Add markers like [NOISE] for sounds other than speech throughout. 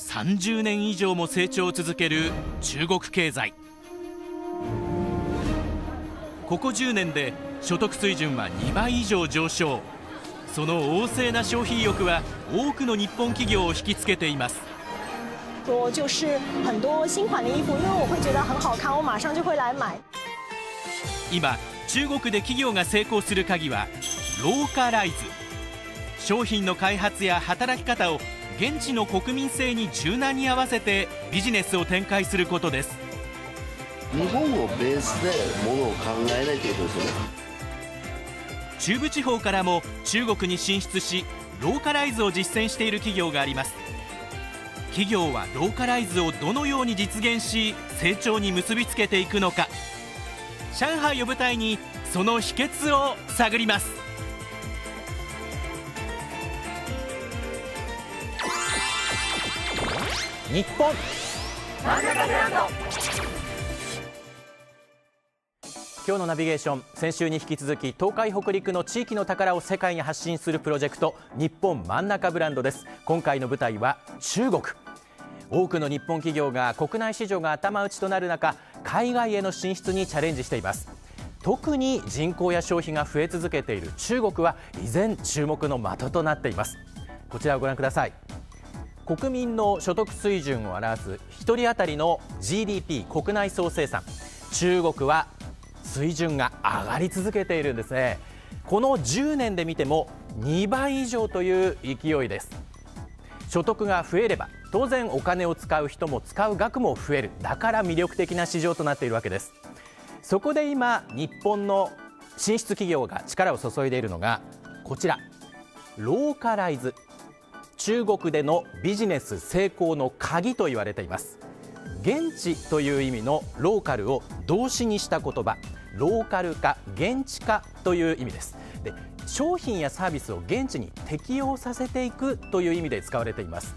30年以上も成長を続ける中国経済。ここ10年で所得水準は2倍以上上昇。その旺盛な消費意欲は多くの日本企業を引きつけています。今中国で企業が成功する鍵はローカライズ。商品の開発や働き方を現地の国民性に柔軟に合わせてビジネスを展開することです。日本をベースでものを考えないということですよね。中部地方からも中国に進出しローカライズを実践している企業があります。企業はローカライズをどのように実現し成長に結びつけていくのか。上海を舞台にその秘訣を探ります日本。今日のナビゲーション先週に引き続き東海北陸の地域の宝を世界に発信するプロジェクト日本真ん中ブランドです。今回の舞台は中国。多くの日本企業が国内市場が頭打ちとなる中海外への進出にチャレンジしています。特に人口や消費が増え続けている中国は依然注目の的となっています。こちらをご覧ください。国民の所得水準を表す1人当たりの GDP 国内総生産。中国は水準が上がり続けているんですね。この10年で見ても2倍以上という勢いです。所得が増えれば当然お金を使う人も使う額も増える。だから魅力的な市場となっているわけです。そこで今日本の進出企業が力を注いでいるのがこちら。ローカライズ。中国でのビジネス成功の鍵と言われています。現地という意味のローカルを動詞にした言葉。ローカル化現地化という意味です。で商品やサービスを現地に適用させていくという意味で使われています。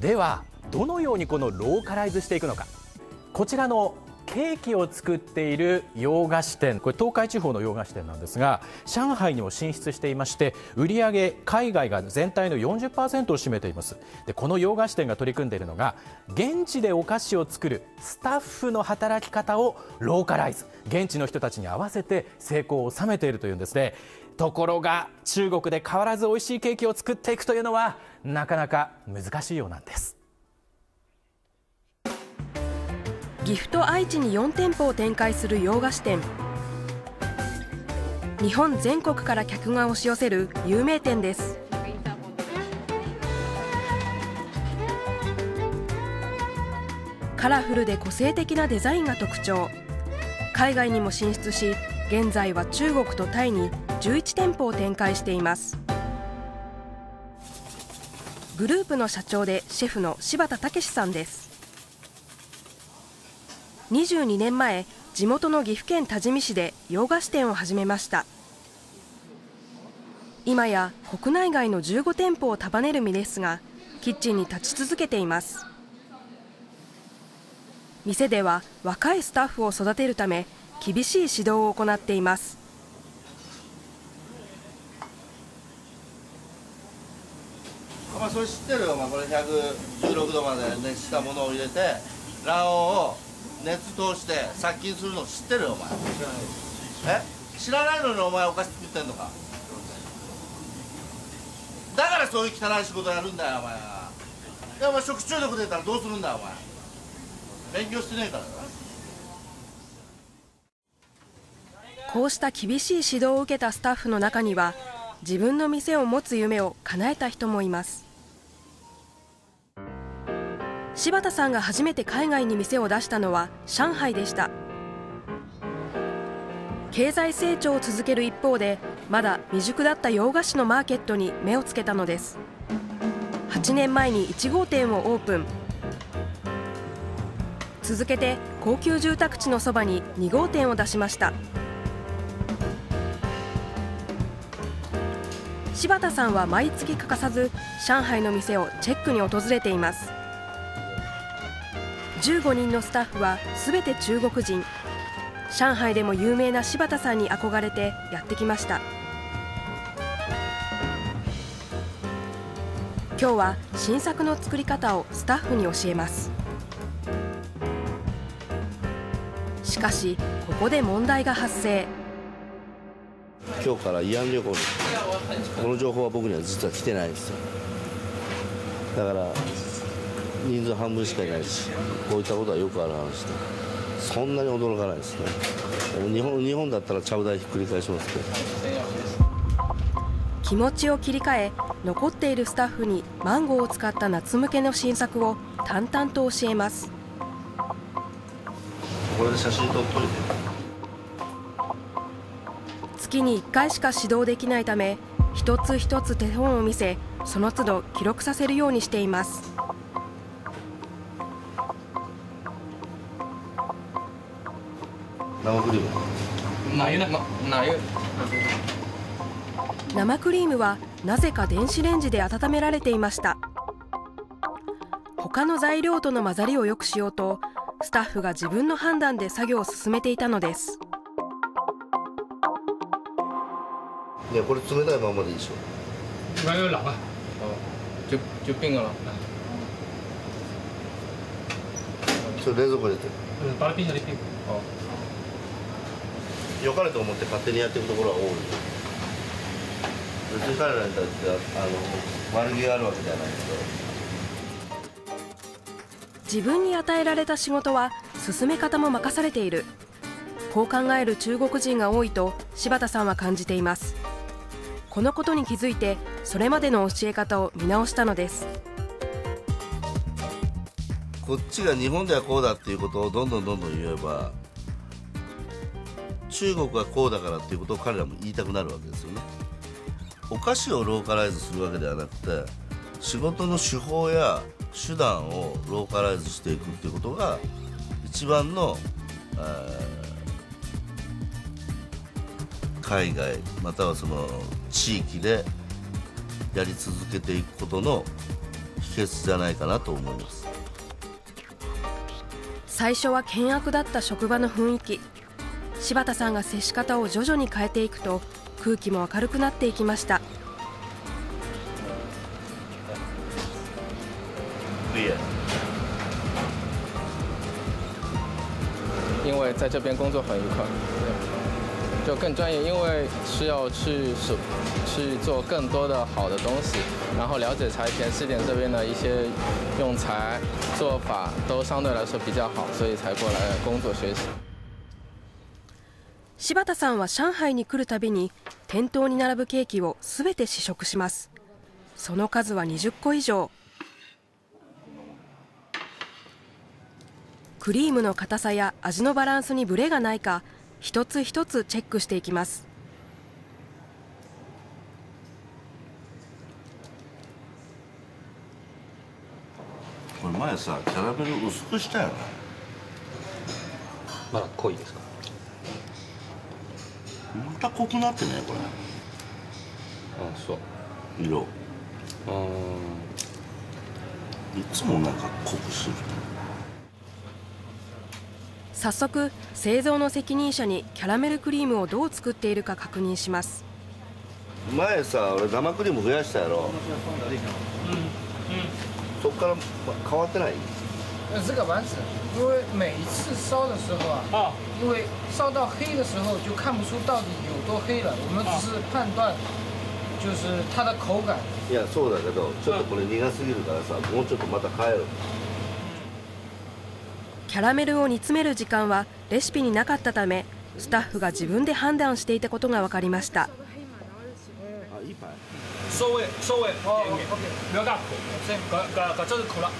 ではどのようにこのローカライズしていくのか。こちらのケーキを作っている洋菓子店。これ東海地方の洋菓子店なんですが上海にも進出していまして売り上げ海外が全体の40%を占めています。でこの洋菓子店が取り組んでいるのが現地でお菓子を作るスタッフの働き方をローカライズ。現地の人たちに合わせて成功を収めているというんですね。ところが中国で変わらず美味しいケーキを作っていくというのはなかなか難しいようなんです。岐阜と愛知に4店舗を展開する洋菓子店。日本全国から客が押し寄せる有名店です。カラフルで個性的なデザインが特徴。海外にも進出し現在は中国とタイに11店舗を展開しています。グループの社長でシェフの柴田武さんです。22年前地元の岐阜県多治見市で洋菓子店を始めました。今や国内外の15店舗を束ねる身ですがキッチンに立ち続けています。店では若いスタッフを育てるため厳しい指導を行っています。お前それ知ってるよ。お前これ116度まで熱したものを入れて卵黄を熱通して殺菌するの知ってるよお前。え？知らないのにお前お菓子作ってんのか？だからそういう汚い仕事やるんだよお前は。でお前食中毒出たらどうするんだよお前。勉強してねえからな。こうした厳しい指導を受けたスタッフの中には自分の店を持つ夢を叶えた人もいます柴田さんが初めて海外に店を出したのは上海でした。経済成長を続ける一方でまだ未熟だった洋菓子のマーケットに目をつけたのです。8年前に1号店をオープン。続けて高級住宅地のそばに2号店を出しました。柴田さんは毎月欠かさず上海の店をチェックに訪れています。15人のスタッフは全て中国人。上海でも有名な柴田さんに憧れてやってきました。今日は新作の作り方をスタッフに教えます。しかしここで問題が発生。今日から慰安旅行にこの情報は僕には実は来てないですよ。だから人数半分しかいないしこういったことはよくある話でそんなに驚かないですね。日本日本だったらちゃぶ台ひっくり返しますけど。気持ちを切り替え残っているスタッフにマンゴーを使った夏向けの新作を淡々と教えます。これで写真撮っといて。月に1回しか指導できないため一つ一つ手本を見せその都度記録させるようにしています生クリーム。生クリームはなぜか電子レンジで温められていました。他の材料との混ざりを良くしようとスタッフが自分の判断で作業を進めていたのです。いやこれ冷たいままでいいでしょ。冷啊，就就冰了，それ冷蔵庫入れて。嗯，把它冰箱里冰。哦，良かれと思って勝手にやってるところは多い別に彼らに対してあの悪気があるわけじゃないけど。自分に与えられた仕事は進め方も任されている。こう考える中国人が多いと柴田さんは感じています。このことに気づいてそれまでの教え方を見直したのです。こっちが日本ではこうだっていうことをどんどんどんどん言えば中国はこうだからっていうことを彼らも言いたくなるわけですよね。お菓子をローカライズするわけではなくて仕事の手法や手段をローカライズしていくっていうことが一番の、えー海外またはその地域でやり続けていくことの秘訣じゃないかなと思います。最初は険悪だった職場の雰囲気。柴田さんが接し方を徐々に変えていくと空気も明るくなっていきました。因为在这边工作很愉快，对，就更专业，因为是要去手去做更多的好的东西，然后了解柴田试点这边的一些用材做法都相对来说比较好，所以才过来工作学习。柴田さんは上海に来るたびに店頭に並ぶケーキをすべて試食します。その数は20個以上。クリームの硬さや味のバランスにブレがないか一つ一つチェックしていきます。これ前さキャラメル薄くしたよねまだ濃いですか？また濃くなってねこあそう。れ色いつもなんか濃くする。早速製造の責任者にキャラメルクリームをどう作っているか確認します。前さ俺生クリーム増やしたやろ。そっからま変わってない？呃，这个丸子，因为每一次烧的时候啊，因为烧到黑的时候就看不出到底有多黑了，我们只是判断，就是它的口感。いやそうだけどちょっとこれ苦すぎるからさもうちょっとまた変えるキャラメルを煮詰める時間はレシピになかったためスタッフが自分で判断していたことが分かりました。あいいパイ。收尾，收尾，不要大口，这嘎嘎嘎，这是口了。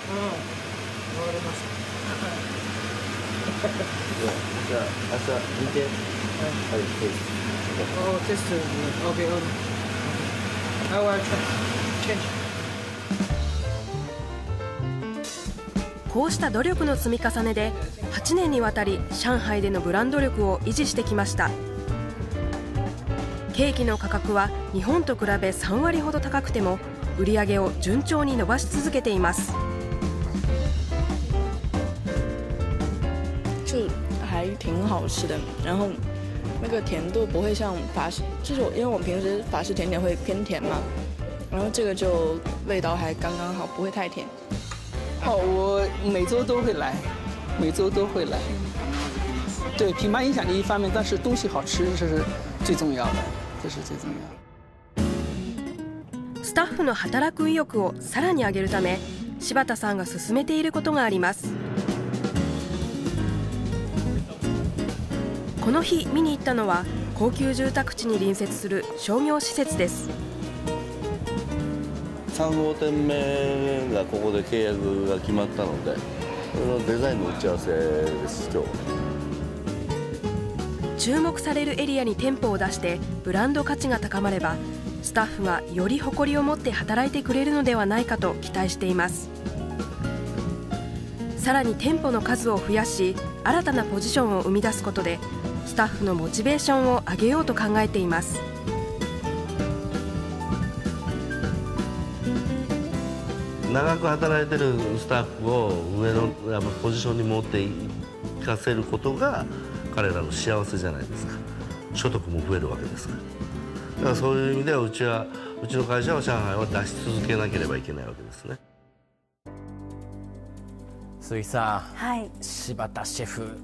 じゃあ明日見て。はい。はい哦，这是 OK OK。I will change。こうした努力の積み重ねで8年にわたり上海でのブランド力を維持してきました。ケーキの価格は日本と比べ3割ほど高くても売り上げを順調に伸ばし続けています还挺好吃的，然后那个甜度不会像法式，就是我因为我们平时法式甜点会偏甜嘛， 然后这个就味道还刚刚好，不会太甜。哦，我每周都会来，每周都会来。对，品牌影响力一方面，但是东西好吃这是最重要的，这是最重要的。スタッフの働く意欲をさらに上げるため柴田さんが進めていることがあります この日見に行ったのは高級住宅地に隣接する商業施設です。3号店目がここで契約が決まったのでそれのデザインの打ち合わせです今日。注目されるエリアに店舗を出してブランド価値が高まればスタッフがより誇りを持って働いてくれるのではないかと期待しています。さらに店舗の数を増やし新たなポジションを生み出すことでスタッフのモチベーションを上げようと考えています。長く働いてるスタッフを上のやっぱポジションに持っていかせることが彼らの幸せじゃないですか。所得も増えるわけですから。だからそういう意味ではうちはうちの会社は上海は出し続けなければいけないわけですね。鈴木さん、はい、柴田シェフ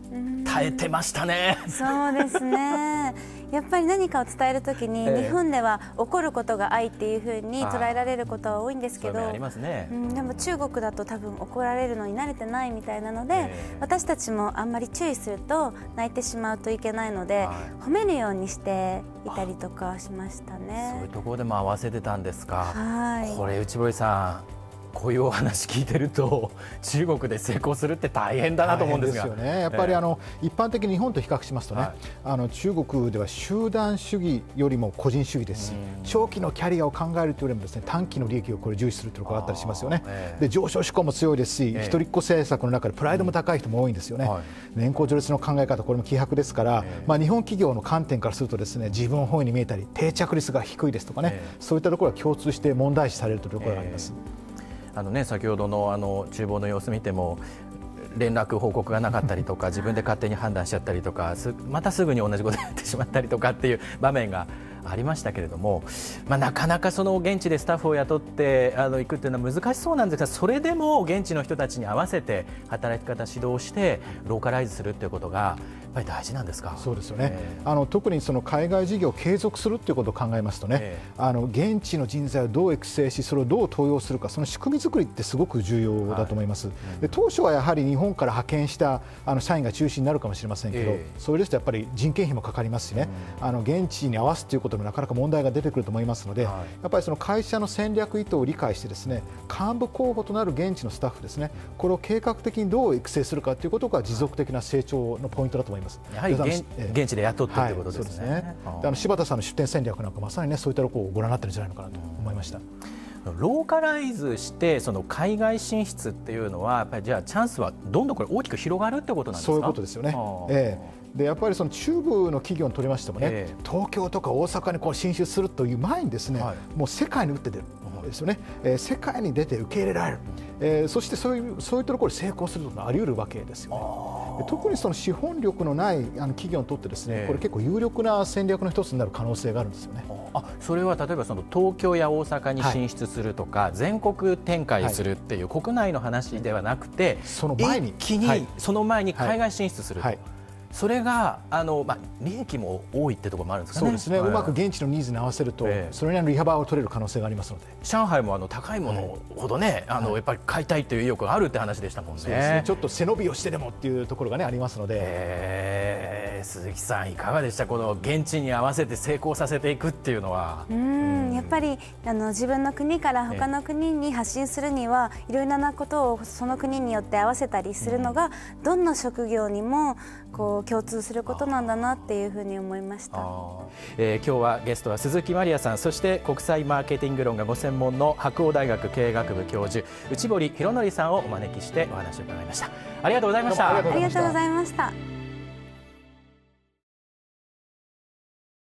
耐えてましたね。そうですね。[LAUGHS] やっぱり何かを伝えるときに、日本では怒ることが愛っていうふうに捉えられることは多いんですけど、ね、うん、でも中国だと多分怒られるのに慣れてないみたいなので、私たちもあんまり注意すると泣いてしまうといけないので、褒めるようにしていたりとかしましたね。そういうところでも合わせてたんですか。はい。これ内堀さん。こういうお話聞いてると [LAUGHS] 中国で成功するって大変だなと思うんですが。よね。やっぱりあの、えー、一般的に日本と比較しますとね、はい、あの中国では集団主義よりも個人主義です。し長期のキャリアを考えるというよりもですね短期の利益をこれ重視するというところがあったりしますよね、えー、で上昇志向も強いですし、えー、一人っ子政策の中でプライドも高い人も多いんですよね、はい、年功序列の考え方これも希薄ですから、まあ、日本企業の観点からするとですね自分本位に見えたり定着率が低いですとかね、そういったところが共通して問題視されるというところがあります。あのね先ほどのあの厨房の様子見ても連絡報告がなかったりとか自分で勝手に判断しちゃったりとかまたすぐに同じことやってしまったりとかっていう場面がありましたけれども、まあ、なかなかその現地でスタッフを雇ってあの行くっていうのは難しそうなんですがそれでも現地の人たちに合わせて働き方指導してローカライズするっていうことがぱり大事なんですか？そうですよね、えー、あの特にその海外事業を継続するということを考えますとね、えー、あの現地の人材をどう育成しそれをどう登用するかその仕組み作りってすごく重要だと思います、はい、で当初はやはり日本から派遣したあの社員が中心になるかもしれませんけど、えー、それですとやっぱり人件費もかかりますしね、うん、あの現地に合わすということもなかなか問題が出てくると思いますので、はい、やっぱりその会社の戦略意図を理解してですね幹部候補となる現地のスタッフですねこれを計画的にどう育成するかということが持続的な成長のポイントだと思います。やはり現地で雇ってということですねあの柴田さんの出店戦略なんかまさにねそういったところをご覧になってるんじゃないのかなと思いました。ローカライズしてその海外進出っていうのはやっぱりじゃあチャンスはどんどんこれ大きく広がるってことなんですか？そういうことですよね。ええでやっぱりその中部の企業にとりましてもね、えー、東京とか大阪にこう進出するという前にですね、はい、もう世界に打って出るですよね、えー、世界に出て受け入れられる、えー、そしてそういうそういったところで成功することがあり得るわけですよね。特にその資本力のないあの企業にとってですね、これ結構有力な戦略の一つになる可能性があるんですよね。あそれは例えばその東京や大阪に進出するとか、はい、全国展開するっていう国内の話ではなくて、その前に一気に、その前に海外進出すると。はいそれがあの、まあ、利益も多いってところもあるんですかね。そうですね、はい、うまく現地のニーズに合わせると、えー、それなりの利幅を取れる可能性がありますので。上海もあの高いものほどね、はい、あのやっぱり買いたいという意欲があるって話でしたもんね。ね、ちょっと背伸びをしてでもっていうところが、ね、ありますので、え。ー、鈴木さん、いかがでした？この現地に合わせて成功させていくっていうのは。うんやっぱりあの自分の国から他の国に発信するには、いろいろなことをその国によって合わせたりするのが、どんな職業にもこう共通することなんだなっていうふうに思いました、えー、今日はゲストは鈴木まりやさんそして国際マーケティング論がご専門の白鴎大学経営学部教授内堀博則さんをお招きしてお話を伺いました。ありがとうございました。ありがとうございました